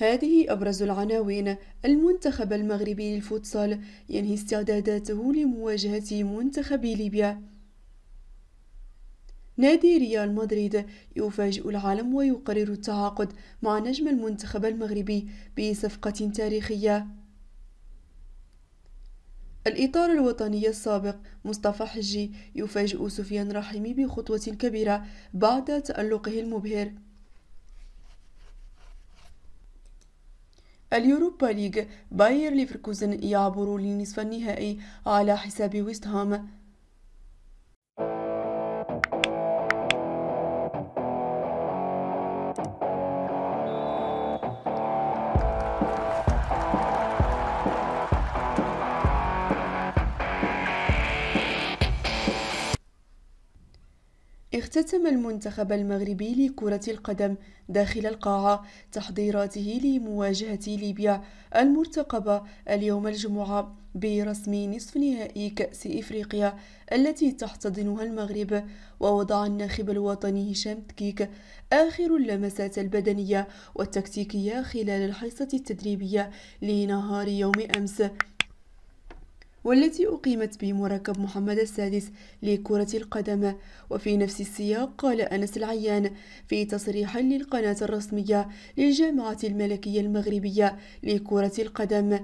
هذه أبرز العناوين المنتخب المغربي للفوتسال ينهي استعداداته لمواجهة منتخب ليبيا. نادي ريال مدريد يفاجئ العالم ويقرر التعاقد مع نجم المنتخب المغربي بصفقة تاريخية. الإطار الوطني السابق مصطفى حجي يفاجئ سفيان رحيمي بخطوة كبيرة بعد تألقه المبهر. اليوروبا ليج باير ليفركوزن يعبر لنصف النهائي على حساب ويست هام اختتم المنتخب المغربي لكرة القدم داخل القاعة تحضيراته لمواجهة ليبيا المرتقبة اليوم الجمعة برسم نصف نهائي كأس إفريقيا التي تحتضنها المغرب. ووضع الناخب الوطني هشام تكيك آخر اللمسات البدنية والتكتيكية خلال الحصة التدريبية لنهار يوم أمس. والتي أقيمت بمركب محمد السادس لكرة القدم. وفي نفس السياق قال أنس العيان في تصريح للقناة الرسمية للجامعة الملكية المغربية لكرة القدم.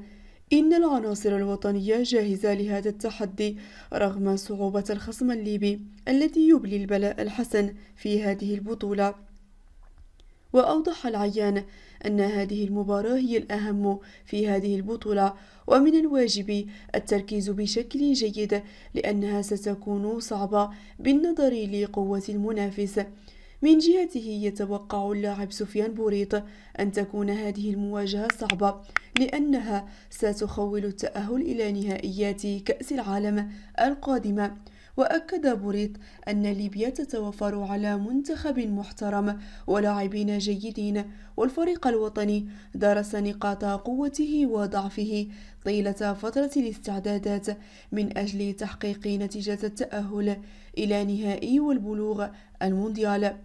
إن العناصر الوطنية جاهزة لهذا التحدي رغم صعوبة الخصم الليبي الذي يبلي البلاء الحسن في هذه البطولة. وأوضح العيان أن هذه المباراة هي الأهم في هذه البطولة ومن الواجب التركيز بشكل جيد لأنها ستكون صعبة بالنظر لقوة المنافس. من جهته يتوقع اللاعب سفيان بوريط أن تكون هذه المواجهة صعبة لأنها ستخول التأهل إلى نهائيات كأس العالم القادمة. وأكد بوريط أن ليبيا تتوفر على منتخب محترم ولاعبين جيدين والفريق الوطني درس نقاط قوته وضعفه طيلة فترة الاستعدادات من أجل تحقيق نتيجة التأهل إلى نهائي والبلوغ المونديال.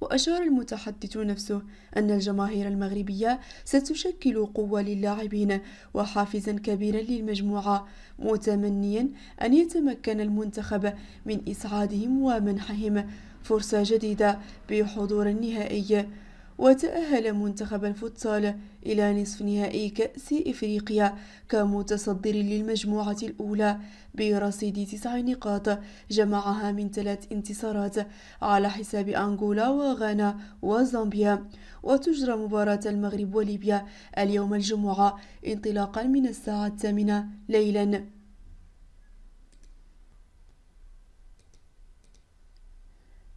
وأشار المتحدث نفسه أن الجماهير المغربية ستشكل قوة للاعبين وحافزا كبيرا للمجموعة متمنيا أن يتمكن المنتخب من إسعادهم ومنحهم فرصة جديدة بحضور النهائي. وتأهل منتخب الفوتسال إلى نصف نهائي كأس إفريقيا كمتصدر للمجموعة الأولى برصيد تسع نقاط جمعها من ثلاث انتصارات على حساب أنغولا وغانا وزامبيا. وتجرى مباراة المغرب وليبيا اليوم الجمعة انطلاقا من الساعة الثامنة ليلا.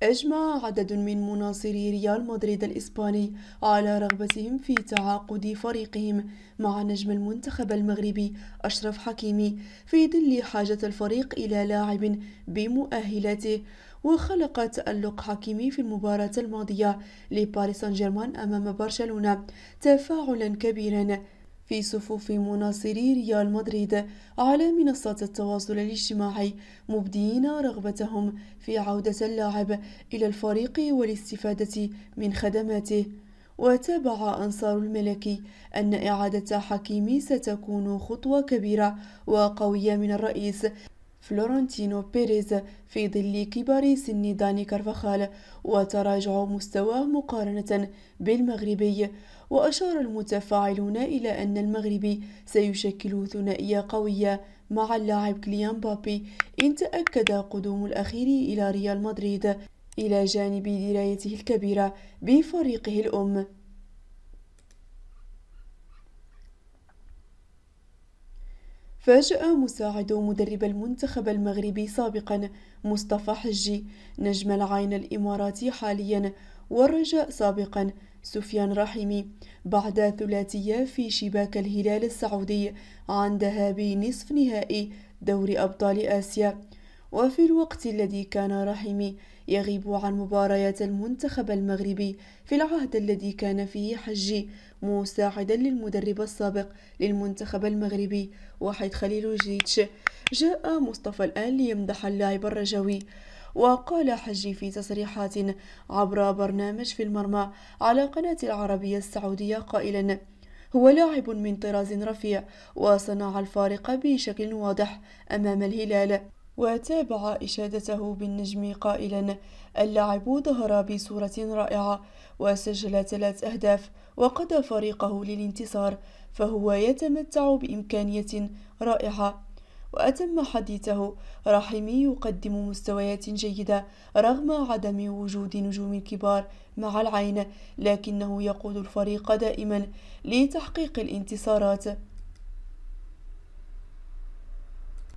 أجمع عدد من مناصري ريال مدريد الإسباني على رغبتهم في تعاقد فريقهم مع نجم المنتخب المغربي أشرف حكيمي في ظل حاجة الفريق إلى لاعب بمؤهلاته. وخلق تألق حكيمي في المباراة الماضية لباريس سان جيرمان أمام برشلونة تفاعلا كبيرا. في صفوف مناصري ريال مدريد على منصات التواصل الاجتماعي مبدين رغبتهم في عودة اللاعب إلى الفريق والاستفادة من خدماته. وتابع أنصار الملكي أن إعادة حكيمي ستكون خطوة كبيرة وقوية من الرئيس. فلورنتينو بيريز في ظل كبار سن داني كارفاخال وتراجع مستواه مقارنة بالمغربي. وأشار المتفاعلون إلى أن المغربي سيشكل ثنائية قوية مع اللاعب كليان بابي إن تأكد قدوم الأخير إلى ريال مدريد إلى جانب درايته الكبيرة بفريقه الأم. فاجأ مساعد مدرب المنتخب المغربي سابقا مصطفى حجي. نجم العين الإماراتي حاليا والرجاء سابقا سفيان رحيمي. بعد ثلاثية في شباك الهلال السعودي عن ذهاب نصف نهائي دوري أبطال آسيا. وفي الوقت الذي كان رحيمي يغيب عن مباريات المنتخب المغربي في العهد الذي كان فيه حجي مساعدا للمدرب السابق للمنتخب المغربي واحد خليل جيتش جاء مصطفى الآن ليمدح اللاعب الرجوي. وقال حجي في تصريحات عبر برنامج في المرمى على قناة العربية السعودية قائلا هو لاعب من طراز رفيع وصنع الفارق بشكل واضح أمام الهلال. وتابع إشادته بالنجم قائلا اللاعب ظهر بصورة رائعة وسجل ثلاث أهداف وقاد فريقه للانتصار فهو يتمتع بإمكانية رائعة. وأتم حديثه رحيمي يقدم مستويات جيدة رغم عدم وجود نجوم كبار مع العين لكنه يقود الفريق دائما لتحقيق الانتصارات.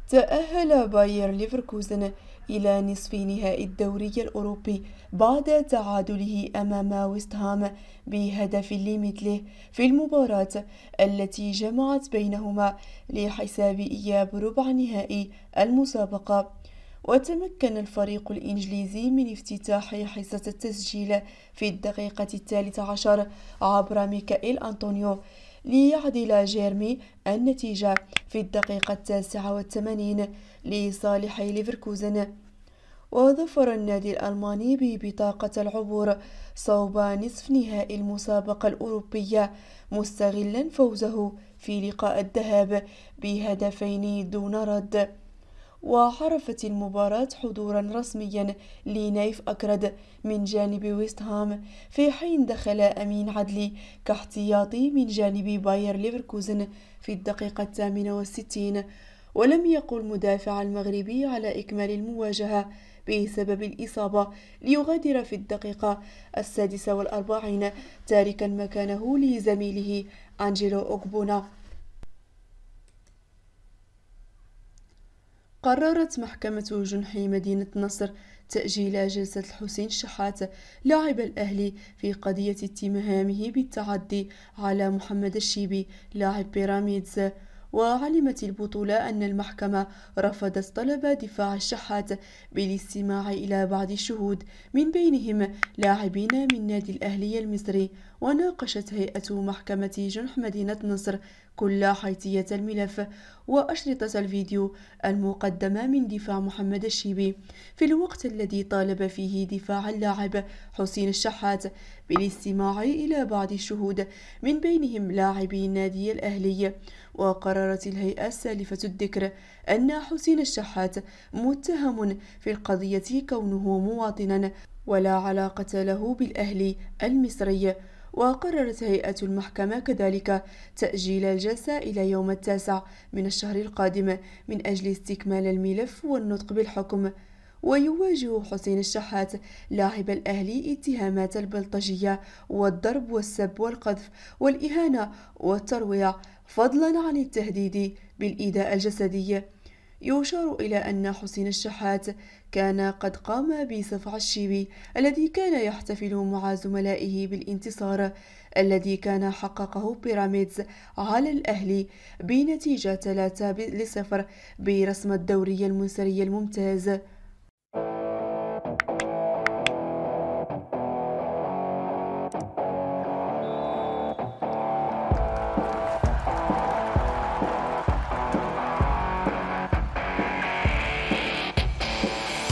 تأهل باير ليفركوزن إلى نصف نهائي الدوري الأوروبي بعد تعادله أمام ويست هام بهدف لمثله في المباراة التي جمعت بينهما لحساب إياب ربع نهائي المسابقة. وتمكن الفريق الإنجليزي من افتتاح حصة التسجيل في الدقيقة الثالثة عشر عبر ميكائيل أنطونيو ليعدل جيرمي النتيجة في الدقيقة التاسعة والثمانين لصالح ليفركوزن. وظفر النادي الألماني ببطاقة العبور صوب نصف نهائي المسابقة الأوروبية مستغلا فوزه في لقاء الذهاب بهدفين دون رد. وعرفت المباراة حضورا رسميا لنايف أكرد من جانب ويست هام في حين دخل أمين عدلي كاحتياطي من جانب باير ليفركوزن في الدقيقة الثامنة والستين ولم يقل مدافع المغربي على إكمال المواجهة بسبب الإصابة ليغادر في الدقيقة السادسة والأربعين تاركا مكانه لزميله أنجيلو أوكبونا. قررت محكمة جنحي مدينة نصر تأجيل جلسة الحسين الشحات لاعب الأهلي في قضية اتهامه بالتعدي على محمد الشيبي لاعب بيراميدز. وعلمت البطولة أن المحكمة رفضت طلب دفاع الشحات بالاستماع إلى بعض الشهود من بينهم لاعبين من نادي الأهلي المصري. وناقشت هيئة محكمة جنح مدينة نصر كل حيثية الملف وأشرطة الفيديو المقدمة من دفاع محمد الشيبي في الوقت الذي طالب فيه دفاع اللاعب حسين الشحات بالاستماع إلى بعض الشهود من بينهم لاعبي النادي الأهلي. وقررت الهيئة السالفة الذكر أن حسين الشحات متهم في القضية كونه مواطنا ولا علاقة له بالأهلي المصري. وقررت هيئة المحكمة كذلك تأجيل الجلسة إلى يوم التاسع من الشهر القادم من أجل استكمال الملف والنطق بالحكم. ويواجه حسين الشحات لاعب الأهلي اتهامات البلطجية والضرب والسب والقذف والإهانة والترويع فضلا عن التهديد بالإيذاء الجسدي. يشار إلى أن حسين الشحات كان قد قام بصفع الشيبي الذي كان يحتفل مع زملائه بالانتصار الذي كان حققه بيراميدز على الأهلي بنتيجة 3 لصفر برسم الدوري المصري الممتاز.